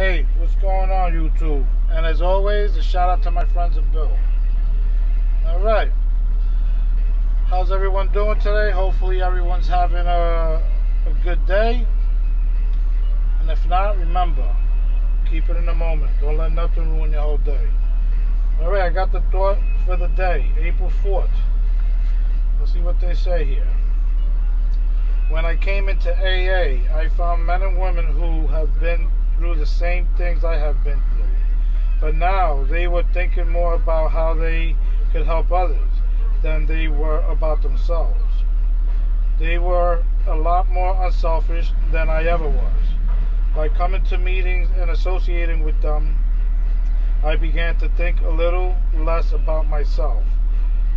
Hey, what's going on, YouTube? And as always, a shout out to my friends of Bill. All right. How's everyone doing today? Hopefully, everyone's having a, a good day. And if not, remember, keep it in the moment. Don't let nothing ruin your whole day. All right, I got the thought for the day, April 4th. Let's see what they say here. When I came into AA, I found men and women who have been through the same things I have been through. But now they were thinking more about how they could help others than they were about themselves. They were a lot more unselfish than I ever was. By coming to meetings and associating with them, I began to think a little less about myself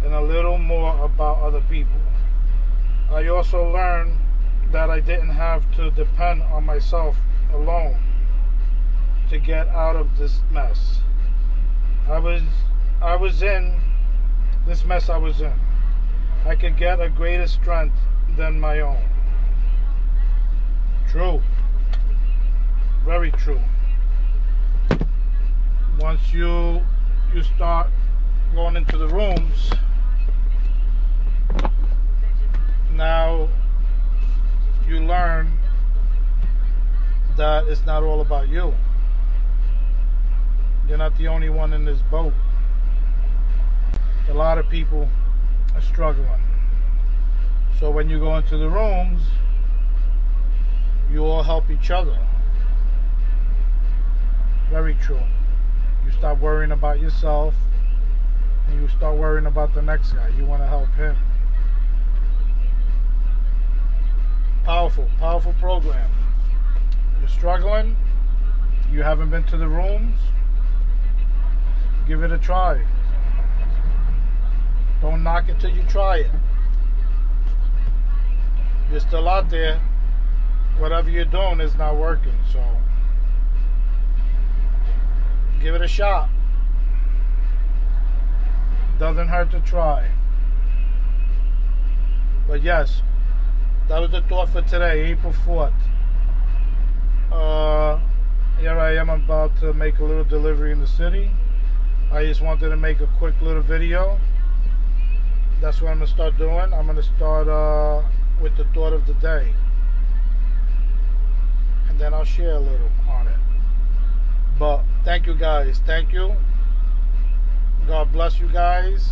and a little more about other people. I also learned that I didn't have to depend on myself alone to get out of this mess. I was I was in this mess I was in. I could get a greater strength than my own. True. Very true. Once you you start going into the rooms, now you learn that it's not all about you. Not the only one in this boat. A lot of people are struggling. So when you go into the rooms, you all help each other. Very true. You stop worrying about yourself and you start worrying about the next guy. You want to help him. Powerful, powerful program. You're struggling, you haven't been to the rooms, give it a try. Don't knock it till you try it. You're still out there, whatever you're doing is not working, so give it a shot. Doesn't hurt to try. But yes, that was the thought for today, April 4th. Uh, here I am about to make a little delivery in the city. I just wanted to make a quick little video. That's what I'm going to start doing. I'm going to start uh, with the thought of the day. And then I'll share a little on it. But thank you guys. Thank you. God bless you guys.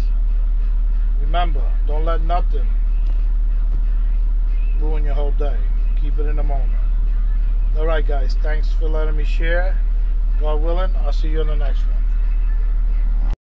Remember, don't let nothing ruin your whole day. Keep it in the moment. All right, guys. Thanks for letting me share. God willing, I'll see you on the next one.